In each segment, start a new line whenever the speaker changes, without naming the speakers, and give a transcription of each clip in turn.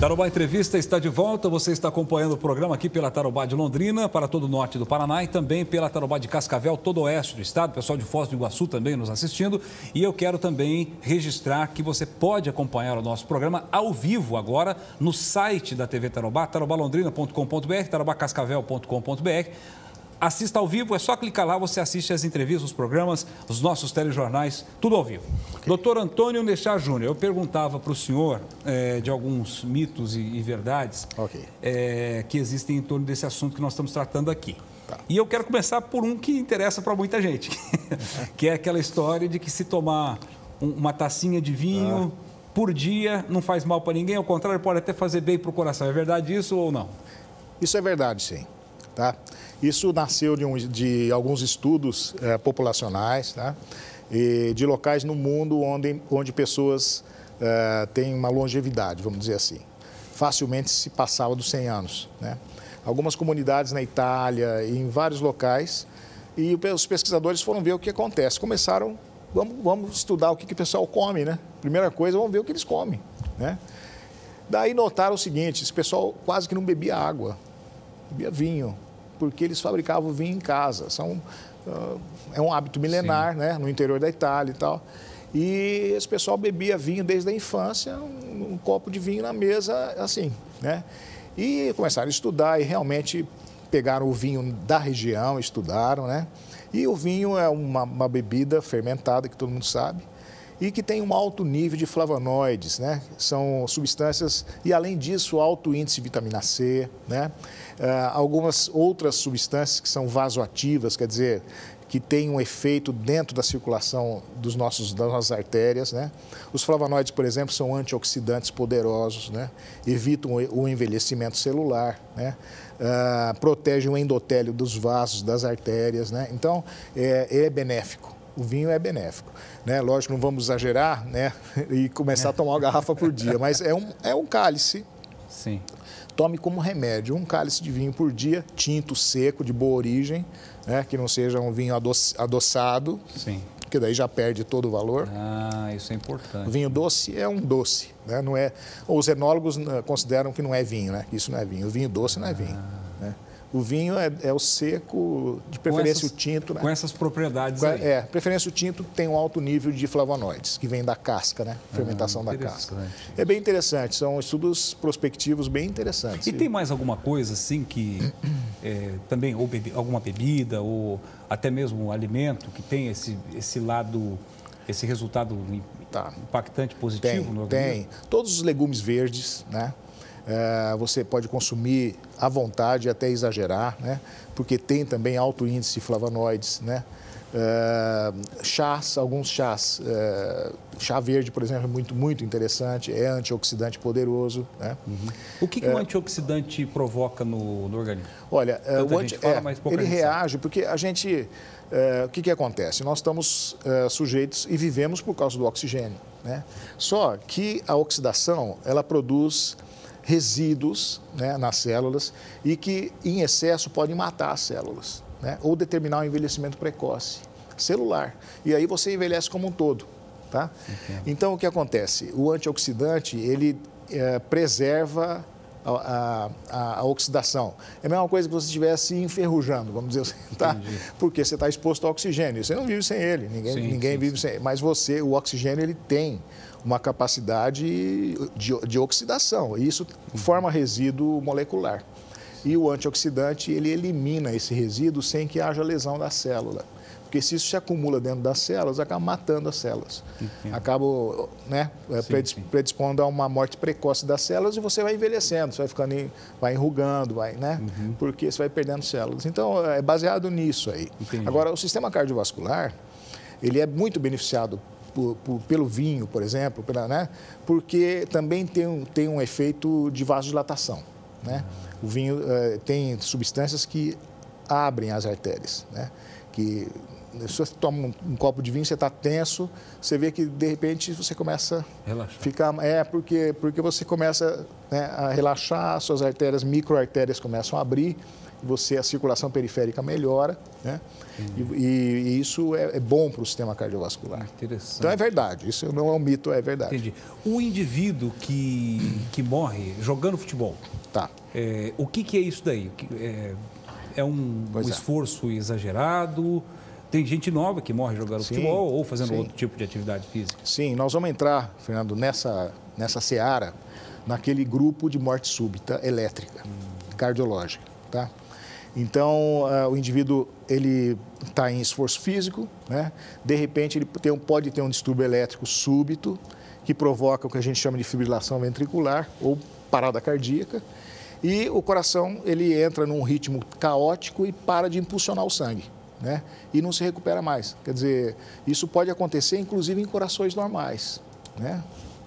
Tarobá Entrevista está de volta. Você está acompanhando o programa aqui pela Tarobá de Londrina, para todo o norte do Paraná e também pela Tarobá de Cascavel, todo o oeste do estado. Pessoal de Foz do Iguaçu também nos assistindo. E eu quero também registrar que você pode acompanhar o nosso programa ao vivo agora no site da TV Tarobá, tarobalondrina.com.br, tarobacascavel.com.br. Assista ao vivo, é só clicar lá, você assiste as entrevistas, os programas, os nossos telejornais, tudo ao vivo. Okay. Doutor Antônio Nechar Júnior, eu perguntava para o senhor é, de alguns mitos e, e verdades okay. é, que existem em torno desse assunto que nós estamos tratando aqui. Tá. E eu quero começar por um que interessa para muita gente, que é aquela história de que se tomar um, uma tacinha de vinho ah. por dia não faz mal para ninguém, ao contrário, pode até fazer bem para o coração. É verdade isso ou não?
Isso é verdade, sim. Tá? Isso nasceu de, um, de alguns estudos é, populacionais, tá? E de locais no mundo onde, onde pessoas é, têm uma longevidade, vamos dizer assim. Facilmente se passava dos 100 anos. Né? Algumas comunidades na Itália e em vários locais, e os pesquisadores foram ver o que acontece. Começaram, vamos, vamos estudar o que, que o pessoal come, né? Primeira coisa, vamos ver o que eles comem, né? Daí notaram o seguinte, esse pessoal quase que não bebia água, bebia vinho, porque eles fabricavam vinho em casa. São, uh, é um hábito milenar, né, no interior da Itália e tal. E esse pessoal bebia vinho desde a infância, um, um copo de vinho na mesa, assim, né? E começaram a estudar e realmente pegaram o vinho da região, estudaram, né? E o vinho é uma, uma bebida fermentada, que todo mundo sabe, e que tem um alto nível de flavonoides, né? São substâncias, e além disso, alto índice de vitamina C, né? Uh, algumas outras substâncias que são vasoativas, quer dizer, que têm um efeito dentro da circulação dos nossos, das nossas artérias. Né? Os flavonoides, por exemplo, são antioxidantes poderosos, né? evitam o envelhecimento celular, né? Uh, protegem o endotélio dos vasos, das artérias. Né? Então, é, é benéfico o vinho é benéfico. Né? Lógico, não vamos exagerar né? e começar a tomar uma garrafa por dia, mas é um, é um cálice.
Sim.
Tome como remédio um cálice de vinho por dia, tinto, seco, de boa origem, né? que não seja um vinho adoçado.
Sim
porque daí já perde todo o valor.
Ah, isso é importante. O
vinho doce é um doce, né? Não é. Os enólogos né, consideram que não é vinho, né? Isso não é vinho. O vinho doce não é vinho. Ah. O vinho é, é, o seco, de preferência essas, o tinto. Né?
Com essas propriedades aí.
É, preferência o tinto tem um alto nível de flavonoides, que vem da casca, né? Fermentação ah, da casca. É bem interessante, são estudos prospectivos bem interessantes.
E tem mais alguma coisa assim que é, também, ou bebi, alguma bebida, ou até mesmo um alimento que tem esse, esse lado, esse resultado tá. impactante, positivo
tem,
no
organismo? Tem. Todos os legumes verdes, né? É, você pode consumir à vontade, até exagerar, né? porque tem também alto índice de flavonoides. Né? É, chás, alguns chás. É, chá verde, por exemplo, é muito, muito interessante, é antioxidante poderoso. Né?
Uhum. O que, que o antioxidante provoca no, no organismo?
Olha, o anti, fala, ele reage porque a gente. o que, que acontece? Nós estamos sujeitos e vivemos por causa do oxigênio. Né? Só que a oxidação ela produz resíduos né, nas células e que, em excesso, podem matar as células né, ou determinar o envelhecimento precoce celular. E aí você envelhece como um todo. Tá? Então, o que acontece? O antioxidante, ele é, preserva a, a, a, oxidação. É a mesma coisa que você estivesse enferrujando, vamos dizer assim, tá? Porque você está exposto ao oxigênio. Você não vive sem ele, ninguém, sim, ninguém sim, vive sim. sem ele. Mas você, o oxigênio, ele tem uma capacidade de, de oxidação. E isso forma resíduo molecular. E o antioxidante, ele elimina esse resíduo sem que haja lesão da célula. Porque se isso se acumula dentro das células, acaba matando as células. Entendo. Acaba né, é, sim, predispondo a uma morte precoce das células e você vai envelhecendo, você vai ficando, vai enrugando, vai, né? Uhum. Porque você vai perdendo células. Então, é baseado nisso aí. Entendi. Agora, o sistema cardiovascular, ele é muito beneficiado por, por, pelo vinho, por exemplo, pela, né? porque também tem um, tem um efeito de vasodilatação. Né? O vinho uh, tem substâncias que abrem as artérias, né? que se você toma um, um, copo de vinho, você está tenso, você vê que de repente você começa a ficar. É, porque, porque você começa né, a relaxar, suas artérias, microartérias começam a abrir você a circulação periférica melhora, né? E, e, isso é, é bom para o sistema cardiovascular.
Interessante.
Então é verdade, isso não é um mito, é verdade.
Entendi. O indivíduo que, que morre jogando futebol,
tá.
É, o que, que é isso daí? É, é um, um é. esforço exagerado? Tem gente nova que morre jogando sim, futebol ou fazendo sim. outro tipo de atividade física?
Sim, nós vamos entrar, Fernando, nessa, nessa seara, naquele grupo de morte súbita elétrica, hum. cardiológica, tá? Então, uh, o indivíduo ele está em esforço físico, né? de repente ele tem, pode ter um distúrbio elétrico súbito que provoca o que a gente chama de fibrilação ventricular ou parada cardíaca e o coração ele entra num ritmo caótico e para de impulsionar o sangue. Né? E não se recupera mais. Quer dizer, isso pode acontecer inclusive em corações normais. Né?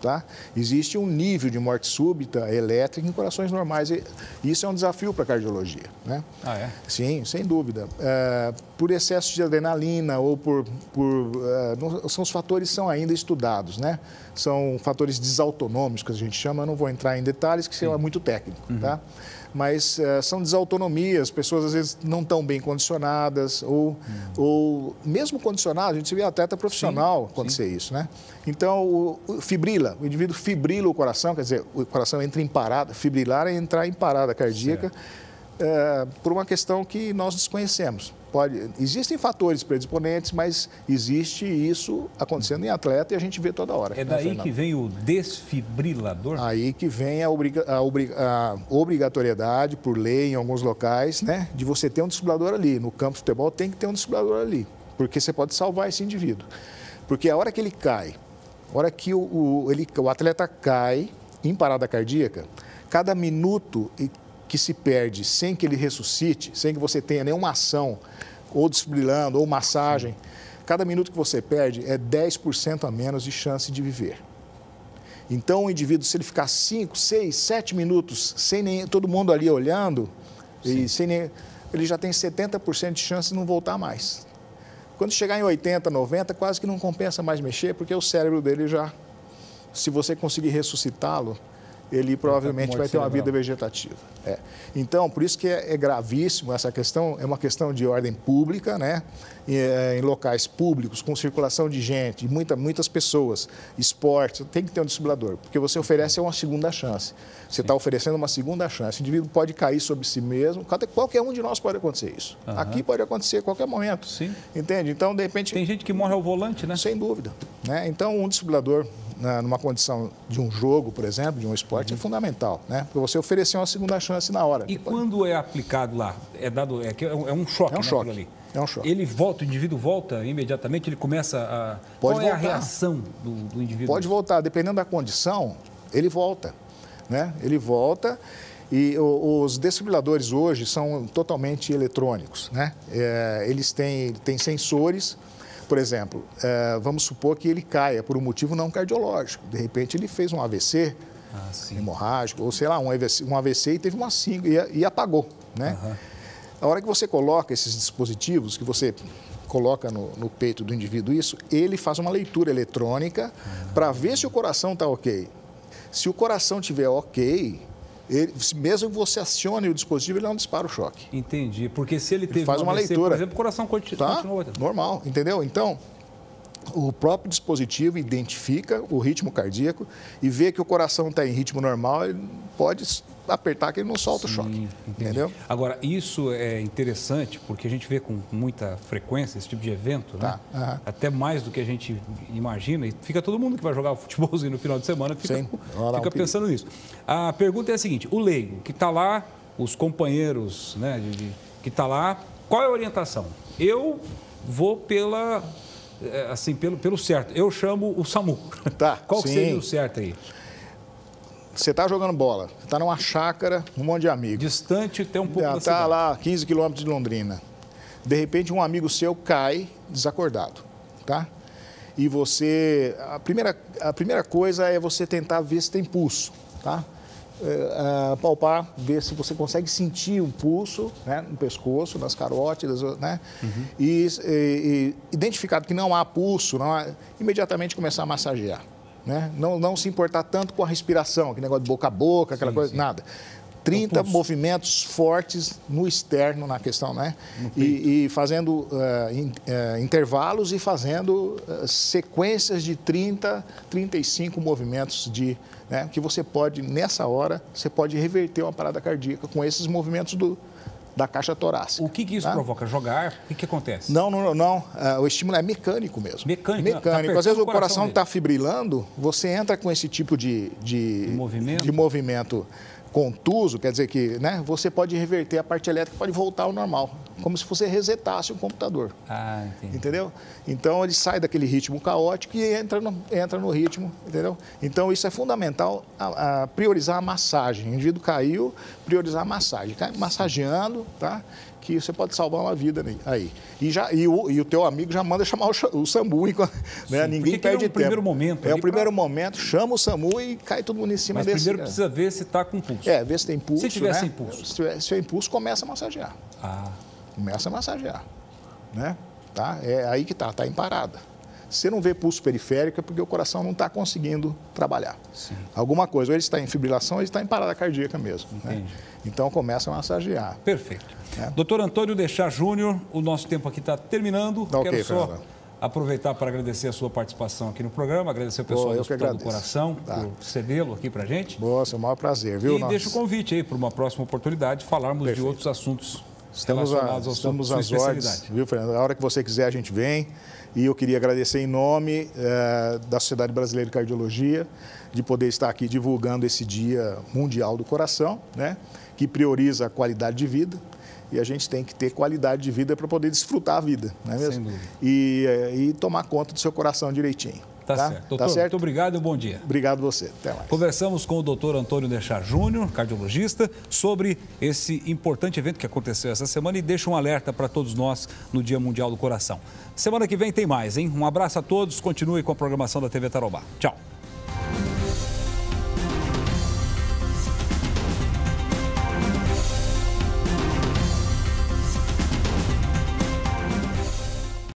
Tá? Existe um nível de morte súbita elétrica em corações normais. E isso é um desafio para a cardiologia. Né?
Ah, é?
Sim, sem dúvida. É, por excesso de adrenalina ou por. por é, não, são os fatores que são ainda estudados. Né? São fatores desautonômicos que a gente chama. Eu não vou entrar em detalhes, que isso é muito técnico. Uhum. Tá? Mas uh, são desautonomias, pessoas às vezes não estão bem condicionadas, ou, hum. ou mesmo condicionadas, a gente vê atleta profissional sim, acontecer sim. isso, né? Então, o, o, fibrila, o indivíduo fibrila o coração, quer dizer, o coração entra em parada, fibrilar é entrar em parada cardíaca, uh, por uma questão que nós desconhecemos. Pode, existem fatores predisponentes, mas existe isso acontecendo em atleta e a gente vê toda hora.
É né, daí né, que vem o desfibrilador?
Aí que vem a, obriga, a, a, obrigatoriedade, por lei, em alguns locais, né, de você ter um desfibrilador ali. No campo de futebol tem que ter um desfibrilador ali, porque você pode salvar esse indivíduo. Porque a hora que ele cai, a hora que o, o, ele, o atleta cai em parada cardíaca, cada minuto que se perde sem que ele ressuscite, sem que você tenha nenhuma ação, ou desfibrilando, ou massagem, cada minuto que você perde é 10% a menos de chance de viver. Então, o indivíduo, se ele ficar 5, 6, 7 minutos sem nem, todo mundo ali olhando, e sem nem, ele já tem 70% de chance de não voltar mais. Quando chegar em 80, 90, quase que não compensa mais mexer, porque o cérebro dele já, se você conseguir ressuscitá-lo, ele provavelmente vai ter uma vida vegetativa. É. Então, por isso que é, é, gravíssimo essa questão, é uma questão de ordem pública, né? Em, é, em locais públicos, com circulação de gente, muita, muitas pessoas, esporte, tem que ter um desfibrilador, porque você oferece uma segunda chance. Você está oferecendo uma segunda chance. O indivíduo pode cair sobre si mesmo, qualquer um de nós pode acontecer isso. Uhum. Aqui pode acontecer a qualquer momento.
Sim.
Entende? Então, de repente...
Tem gente que morre ao volante, né?
Sem dúvida. Né? Então, um desfibrilador na, numa condição de um jogo, por exemplo, de um esporte, é uhum. é fundamental, né? Porque você oferecer uma segunda chance na hora.
E quando é aplicado lá, é dado é, é um choque,
é um né, choque. ali. É um choque.
Ele volta, o indivíduo volta imediatamente, ele começa a.
Pode
Qual
voltar.
é a reação do, do indivíduo?
Pode voltar, dependendo da condição, ele volta, né? Ele volta. E os desfibriladores hoje são totalmente eletrônicos, né? É, eles têm, têm sensores por exemplo, é, vamos supor que ele caia por um motivo não cardiológico. De repente ele fez um AVC ah, hemorrágico, ou sei lá, um AVC, um AVC e teve uma síndrome e, apagou. Né? Uhum. A hora que você coloca esses dispositivos, que você coloca no, no peito do indivíduo isso, ele faz uma leitura eletrônica uhum. para ver se o coração está ok. Se o coração estiver ok, ele, mesmo que você acione o dispositivo, ele não dispara o choque.
Entendi. Porque se ele teve
ele faz uma AVC, leitura,
por exemplo, o coração continua,
tá?
continua.
Normal, entendeu? Então, o próprio dispositivo identifica o ritmo cardíaco e vê que o coração está em ritmo normal, ele pode apertar que ele não solta Sim, o choque. Entendi. Entendeu?
Agora, isso é interessante porque a gente vê com muita frequência esse tipo de evento, né? Tá. Até mais do que a gente imagina. E fica todo mundo que vai jogar futebolzinho no final de semana fica, fica pensando nisso. A pergunta é a seguinte: o leigo que está lá, os companheiros né, de, de, que está lá, qual é a orientação? Eu vou pela assim, pelo, pelo certo. Eu chamo o SAMU.
Tá.
Qual seria o certo aí?
Você está jogando bola, você está numa chácara, um monte de amigos.
Distante tem um pouco Já, da
Está lá 15 quilômetros de Londrina. De repente, um amigo seu cai desacordado, tá? E você... A primeira, a primeira coisa é você tentar ver se tem pulso, tá? É, palpar, ver se você consegue sentir o pulso né, no pescoço, nas carótidas, né? Uhum. E, e, e, identificado que não há pulso, não há, imediatamente começar a massagear. Né? Não, não se importar tanto com a respiração, aquele negócio de boca a boca, aquela sim, coisa, sim. nada. 30 movimentos fortes no externo na questão, né? E, e, fazendo uh, in, uh, intervalos e fazendo uh, sequências de 30, 35 movimentos de. Né, que você pode, nessa hora, você pode reverter uma parada cardíaca com esses movimentos do, da caixa torácica.
O que, que isso tá? provoca? Jogar? O que, que acontece?
Não, não, não. O estímulo é mecânico mesmo.
Mecânico?
Mecânico. Tá Às vezes o coração está fibrilando, você entra com esse tipo de, de,
movimento?
de movimento contuso, quer dizer que né, você pode reverter a parte elétrica, pode voltar ao normal, como se você resetasse o computador.
Ah, entendi.
Entendeu? Então ele sai daquele ritmo caótico e entra no, entra no ritmo, entendeu? Então isso é fundamental, a, a priorizar a massagem. O indivíduo caiu, priorizar a massagem. Massageando, tá? Que você pode salvar uma vida aí. E, já, e, o, e o teu amigo já manda chamar o, o SAMU, né? ninguém perde é
o primeiro momento.
É o primeiro pra... momento, chama o SAMU e cai todo mundo em cima
Mas
desse.
primeiro precisa ver se está com pulso.
É, ver se tem pulso.
Se tiver
né?
sem pulso.
Se tiver, se tiver impulso, começa a massagear.
Ah.
Começa a massagear. Né? Tá? É aí que está, está em parada. Você não vê pulso periférico, é porque o coração não está conseguindo trabalhar.
Sim.
Alguma coisa, ou ele está em fibrilação, ou ele está em parada cardíaca mesmo. Né? Então começa a massagear.
Perfeito. É. Doutor Antônio Deixar Júnior, o nosso tempo aqui está terminando.
Tá
Quero
okay,
só
Fernanda.
aproveitar para agradecer a sua participação aqui no programa, agradecer ao pessoal do Hospital do Coração
tá.
por cedê-lo aqui para gente.
Boa, seu maior prazer, viu?
E Nossa. deixa o convite aí para uma próxima oportunidade falarmos
Perfeito.
de outros assuntos
Estamos,
a,
estamos
às
ordens, viu, Fernando? A hora que você quiser a gente vem. E eu queria agradecer em nome eh, da Sociedade Brasileira de Cardiologia de poder estar aqui divulgando esse Dia Mundial do Coração, né? que prioriza a qualidade de vida. E a gente tem que ter qualidade de vida para poder desfrutar a vida, não é mesmo? E, eh, e tomar conta do seu coração direitinho.
Tá, tá, certo. Doutor, tá certo? muito obrigado e bom dia.
Obrigado você. Até mais.
Conversamos com o doutor Antônio Deixar Júnior, cardiologista, sobre esse importante evento que aconteceu essa semana e deixa um alerta para todos nós no Dia Mundial do Coração. Semana que vem tem mais, hein? Um abraço a todos, continue com a programação da TV Tarobá. Tchau.